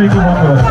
Take it one.